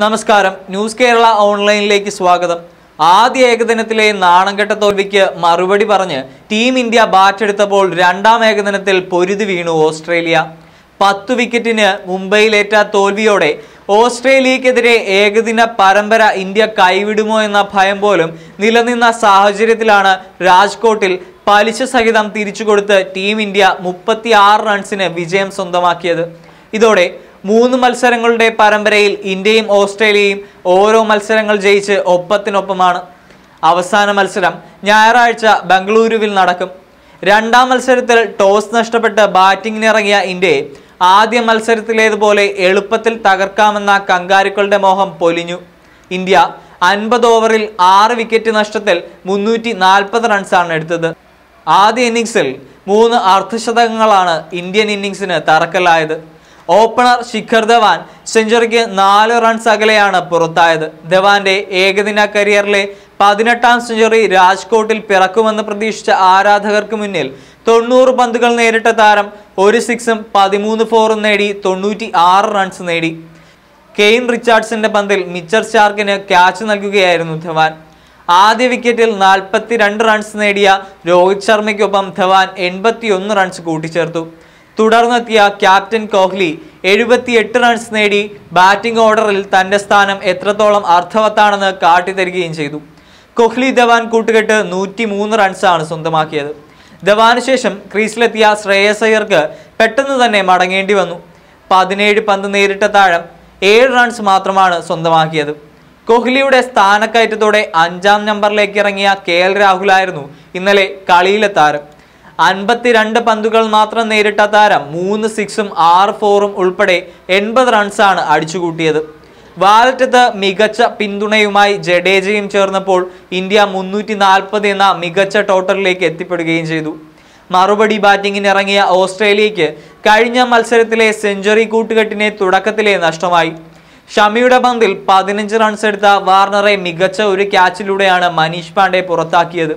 നമസ്കാരം. ന്യൂസ് കേരള ഓൺലൈനിലേക്ക് സ്വാഗതം. ആദ്യ ഏകദിനത്തിലെ നാണംകെട്ട തോൽവിക്ക് മറുപടി പറഞ്ഞ് ടീം ഇന്ത്യ ബാറ്റെടുത്തപ്പോൾ രണ്ടാം ഏകദിനത്തിൽ പൊരുതി വീണു ഓസ്ട്രേലിയ. പത്ത് വിക്കറ്റിന് മുംബൈയിലേറ്റ തോൽവിയോടെ ഓസ്ട്രേലിയക്കെതിരെ ഏകദിന പരമ്പര ഇന്ത്യ കൈവിടുമോ എന്ന ഭയം പോലും നിലനിന്ന സാഹചര്യത്തിലാണ് രാജ്കോട്ടിൽ പലിശ സഹിതം തിരിച്ചുകൊടുത്ത് ടീം ഇന്ത്യ മുപ്പത്തി ആറ് റൺസിന് വിജയം സ്വന്തമാക്കിയത്. ഇതോടെ മൂന്ന് മത്സരങ്ങളുടെ പരമ്പരയിൽ ഇന്ത്യയും ഓസ്ട്രേലിയയും ഓരോ മത്സരങ്ങൾ ജയിച്ച് ഒപ്പത്തിനൊപ്പമാണ്. അവസാന മത്സരം ഞായറാഴ്ച ബംഗളൂരുവിൽ നടക്കും. രണ്ടാം മത്സരത്തിൽ ടോസ് നഷ്ടപ്പെട്ട് ബാറ്റിംഗിനിറങ്ങിയ ഇന്ത്യയെ ആദ്യ മത്സരത്തിലേതുപോലെ എളുപ്പത്തിൽ തകർക്കാമെന്ന കങ്കാരുക്കളുടെ മോഹം പൊലിഞ്ഞു. ഇന്ത്യ അൻപത് ഓവറിൽ ആറ് വിക്കറ്റ് നഷ്ടത്തിൽ മുന്നൂറ്റി നാൽപ്പത് റൺസാണ് എടുത്തത്. ആദ്യ ഇന്നിങ്സിൽ മൂന്ന് അർദ്ധശതകങ്ങളാണ് ഇന്ത്യൻ ഇന്നിങ്സിന് തറക്കല്ലായത്. ഓപ്പണർ ശിഖർ ധവാൻ സെഞ്ചുറിക്ക് നാല് റൺസ് അകലെയാണ് പുറത്തായത്. ധവാന്റെ ഏകദിന കരിയറിലെ പതിനെട്ടാം സെഞ്ചുറി രാജ്കോട്ടിൽ പിറക്കുമെന്ന് പ്രതീക്ഷിച്ച ആരാധകർക്ക് മുന്നിൽ തൊണ്ണൂറ് പന്തുകൾ നേരിട്ട താരം ഒരു സിക്സും പതിമൂന്ന് ഫോറും നേടി തൊണ്ണൂറ്റി ആറ് റൺസ് നേടി. കെയിൻ റിച്ചാർഡ്സിന്റെ പന്തിൽ മിച്ചർ സ്റ്റാർക്കിന് ക്യാച്ച് നൽകുകയായിരുന്നു ധവാൻ. ആദ്യ വിക്കറ്റിൽ നാൽപ്പത്തിരണ്ട് റൺസ് നേടിയ രോഹിത് ശർമ്മയ്ക്കൊപ്പം ധവാൻ എൺപത്തിയൊന്ന് റൺസ് കൂട്ടിച്ചേർത്തു. തുടർന്നെത്തിയ ക്യാപ്റ്റൻ കോഹ്ലി എഴുപത്തിയെട്ട് റൺസ് നേടി ബാറ്റിംഗ് ഓർഡറിൽ തന്റെ സ്ഥാനം എത്രത്തോളം അർത്ഥവത്താണെന്ന് കാട്ടിത്തരികയും ചെയ്തു. കോഹ്ലി ധവാൻ കൂട്ടുകെട്ട് നൂറ്റി മൂന്ന് റൺസാണ് സ്വന്തമാക്കിയത്. ധവാന് ശേഷം ക്രീസിലെത്തിയ ശ്രേയസ് അയ്യർക്ക് പെട്ടെന്ന് തന്നെ മടങ്ങേണ്ടി വന്നു. പതിനേഴ് പന്ത് നേരിട്ട താഴം ഏഴ് റൺസ് മാത്രമാണ് സ്വന്തമാക്കിയത്. കോഹ്ലിയുടെ സ്ഥാനക്കയറ്റത്തോടെ അഞ്ചാം നമ്പറിലേക്ക് ഇറങ്ങിയ കെ എൽ രാഹുലായിരുന്നു ഇന്നലെ കളിയിലെ താരം. അൻപത്തിരണ്ട് പന്തുകൾ മാത്രം നേരിട്ട താരം മൂന്ന് സിക്സും ആറ് ഫോറും ഉൾപ്പെടെ എൺപത് റൺസാണ് അടിച്ചുകൂട്ടിയത്. വാലറ്റത്ത് മികച്ച പിന്തുണയുമായി ജഡേജയും ചേർന്നപ്പോൾ ഇന്ത്യ മുന്നൂറ്റി നാൽപ്പത് എന്ന മികച്ച ടോട്ടലിലേക്ക് എത്തിപ്പെടുകയും ചെയ്തു. മറുപടി ബാറ്റിംഗിന് ഇറങ്ങിയ ഓസ്ട്രേലിയയ്ക്ക് കഴിഞ്ഞ മത്സരത്തിലെ സെഞ്ചുറി കൂട്ടുകെട്ടിനെ തുടക്കത്തിലെ നഷ്ടമായി. ഷമിയുടെ പന്തിൽ പതിനഞ്ച് റൺസ് എടുത്ത വാർണറെ മികച്ച ഒരു ക്യാച്ചിലൂടെയാണ് മനീഷ് പാണ്ഡെ പുറത്താക്കിയത്.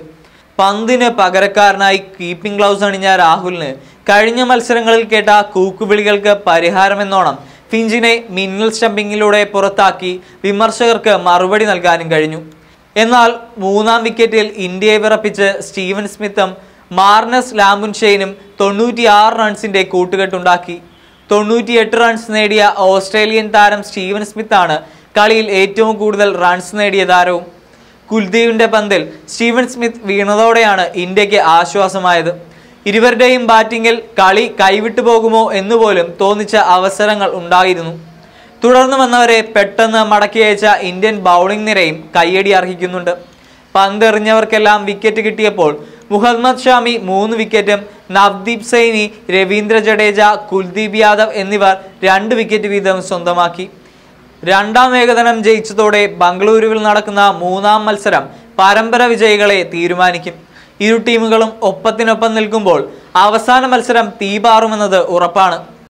പന്തിന് പകരക്കാരനായി കീപ്പിംഗ് ഗ്ലൗസ് അണിഞ്ഞ രാഹുലിന് കഴിഞ്ഞ മത്സരങ്ങളിൽ കേട്ട കൂക്കുവിളികൾക്ക് പരിഹാരമെന്നോണം. ഫിഞ്ചിനെ മിന്നൽ സ്റ്റംപിങ്ങിലൂടെ പുറത്താക്കി വിമർശകർക്ക് മറുപടി നൽകാനും കഴിഞ്ഞു. എന്നാൽ മൂന്നാം വിക്കറ്റിൽ ഇന്ത്യയെ വിറപ്പിച്ച് സ്റ്റീവൻ സ്മിത്തും മാർനസ് ലാംബുൻഷെയിനും തൊണ്ണൂറ്റിയാറ് റൺസിന്റെ കൂട്ടുകെട്ടുണ്ടാക്കി. തൊണ്ണൂറ്റിയെട്ട് റൺസ് നേടിയ ഓസ്ട്രേലിയൻ താരം സ്റ്റീവൻ സ്മിത്താണ് കളിയിൽ ഏറ്റവും കൂടുതൽ റൺസ് നേടിയ താരവും. കുൽദീപിന്റെ പന്തിൽ സ്റ്റീവൻ സ്മിത്ത് വീണതോടെയാണ് ഇന്ത്യയ്ക്ക് ആശ്വാസമായത്. ഇരുവരുടെയും ബാറ്റിംഗിൽ കളി കൈവിട്ടു പോകുമോ എന്നുപോലും തോന്നിച്ച അവസരങ്ങൾ ഉണ്ടായിരുന്നു. തുടർന്ന് വന്നവരെ പെട്ടെന്ന് മടക്കി അയച്ച ഇന്ത്യൻ ബൗളിംഗ് നിരയും കയ്യടി അർഹിക്കുന്നുണ്ട്. പന്തെറിഞ്ഞവർക്കെല്ലാം വിക്കറ്റ് കിട്ടിയപ്പോൾ മുഹമ്മദ് ഷാമി മൂന്ന് വിക്കറ്റും നവ്ദീപ് സൈനി രവീന്ദ്ര ജഡേജ കുൽദീപ് യാദവ് എന്നിവർ രണ്ട് വിക്കറ്റ് വീതം സ്വന്തമാക്കി. രണ്ടാം ഏകദിനം ജയിച്ചതോടെ ബംഗളൂരുവിൽ നടക്കുന്ന മൂന്നാം മത്സരം പരമ്പര വിജയികളെ തീരുമാനിക്കും. ഇരു ടീമുകളും ഒപ്പത്തിനൊപ്പം നിൽക്കുമ്പോൾ അവസാന മത്സരം തീപാറുമെന്നത് ഉറപ്പാണ്.